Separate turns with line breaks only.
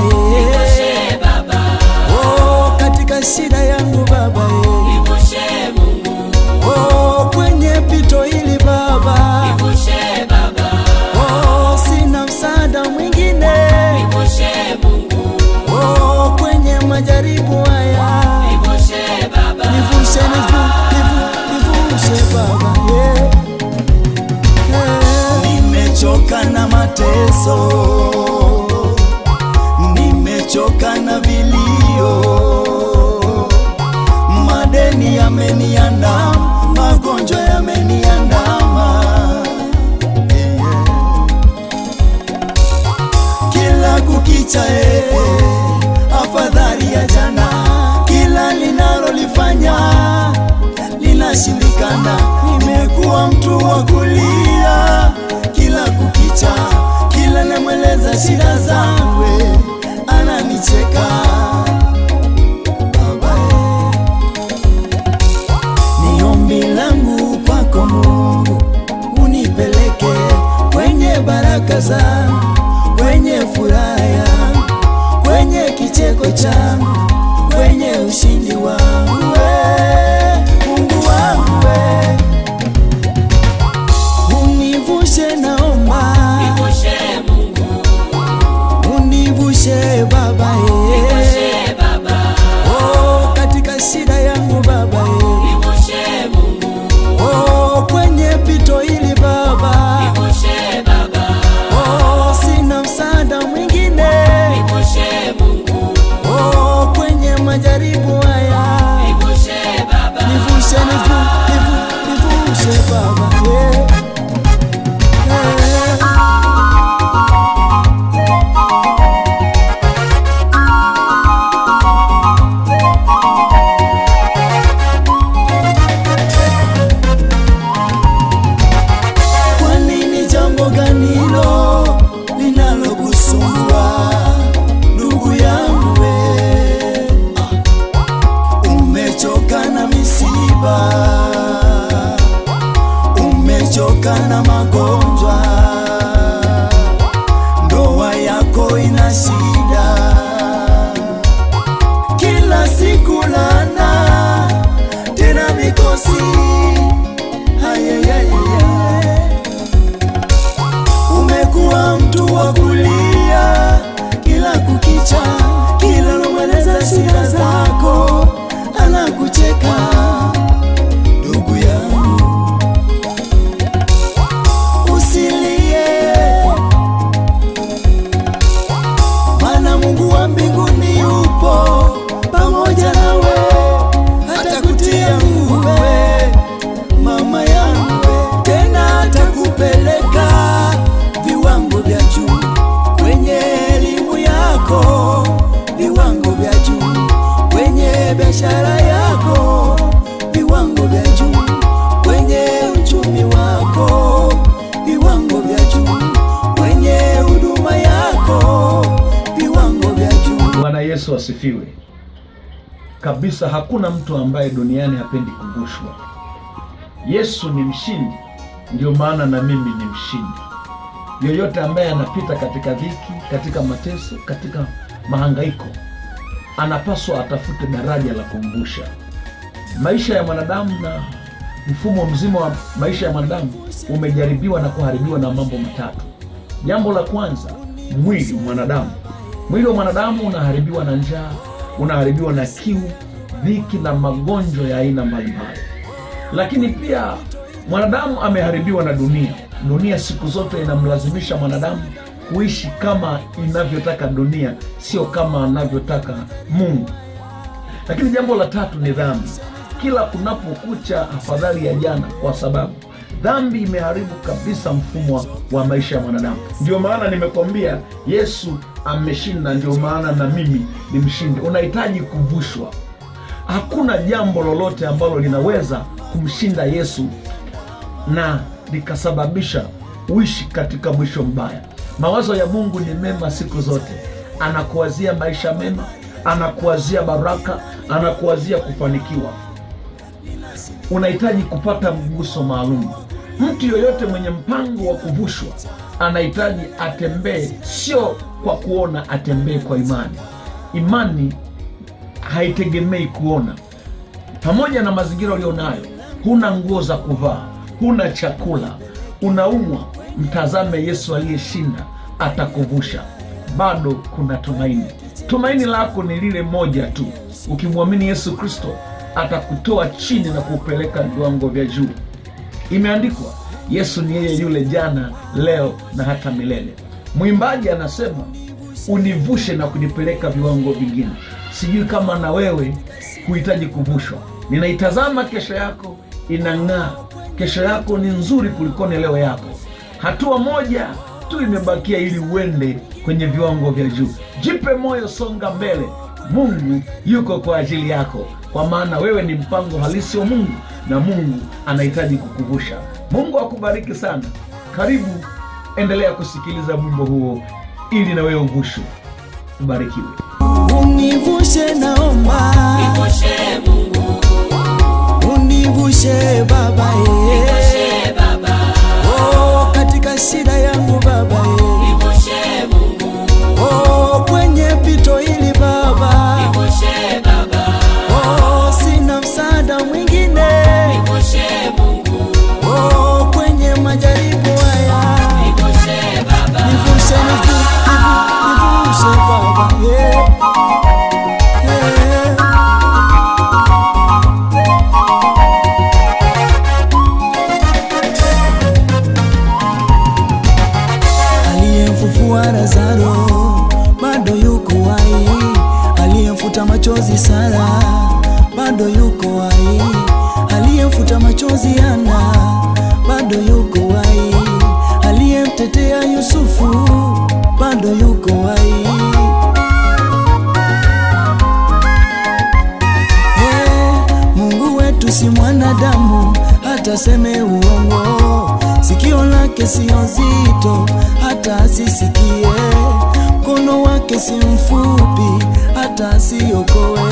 baba
wa Baba,
oh, katika shida yangu baba
Mungu,
oh, kwenye pito hili baba.
Baba,
oh, sina msaada mwingine.
Mungu,
oh, kwenye majaribu shida zangu eh, ananicheka eh. Mungu, unipeleke kwenye baraka kwenye furaha kwenye kicheko changu, kila siku lana tena mikosi. Umekuwa mtu wa kulia kila kukicha, kila lomweleza shida zako
Yesu asifiwe. Kabisa, hakuna mtu ambaye duniani hapendi kugushwa. Yesu ni mshindi, ndio maana na mimi ni mshindi. Yoyote ambaye anapita katika dhiki, katika mateso, katika mahangaiko, anapaswa atafute daraja la kumgusha Maisha ya mwanadamu na mfumo mzima wa maisha ya mwanadamu umejaribiwa na kuharibiwa na mambo matatu. Jambo la kwanza, mwili mwanadamu. Mwili wa mwanadamu unaharibiwa na njaa, unaharibiwa na kiu, dhiki na magonjwa ya aina mbalimbali. Lakini pia mwanadamu ameharibiwa na dunia. Dunia siku zote inamlazimisha mwanadamu kuishi kama inavyotaka dunia, sio kama anavyotaka Mungu. Lakini jambo la tatu ni dhambi. Kila kunapokucha afadhali ya jana, kwa sababu dhambi imeharibu kabisa mfumo wa- maisha ya mwanadamu. Ndio maana nimekwambia Yesu ameshinda, ndio maana na mimi ni mshindi. Unahitaji kuvushwa. hakuna jambo lolote ambalo linaweza kumshinda yesu na likasababisha uishi katika mwisho mbaya mawazo ya mungu ni mema siku zote anakuwazia maisha mema anakuwazia baraka anakuwazia kufanikiwa unahitaji kupata mguso maalum mtu yoyote mwenye mpango wa kuvushwa anahitaji atembee sio kwa kuona atembee kwa imani. Imani haitegemei kuona. Pamoja na mazingira ulionayo huna nguo za kuvaa huna chakula unaumwa mtazame yesu aliyeshinda atakuvusha. Bado kuna tumaini. Tumaini lako ni lile moja tu. Ukimwamini yesu kristo atakutoa chini na kupeleka viwango vya juu imeandikwa yesu ni yeye yule jana leo na hata milele. Mwimbaji anasema univushe na kunipeleka viwango vingine. Sijui kama na wewe huhitaji kuvushwa. Ninaitazama kesho yako inang'aa. Kesho yako ni nzuri kulikoni leo yako. Hatua moja tu imebakia ili uende kwenye viwango vya juu. Jipe moyo songa mbele. Mungu yuko kwa ajili yako kwa maana wewe ni mpango halisi wa mungu na mungu anahitaji kukuvusha. Mungu akubariki sana. Karibu endelea kusikiliza wimbo huo ili na wewe uvushwe ubarikiwe.
Univushe naomba mwingine oh, kwenye majaribu haya.
Nivushe Baba,
nivushe nivu, nivu, nivushe baba. Yeah. Yeah. Lazaro bado yuko hai, aliyemfuta machozi Sara bado yuko hai, aliyemfuta machozi Ana bado yuko wai, aliyemtetea Yusufu bado yuko wai. Hey, Mungu wetu si mwanadamu hata seme uongo, sikio lake sio zito hata asisikie, mkono wake si mfupi hata asiokoe.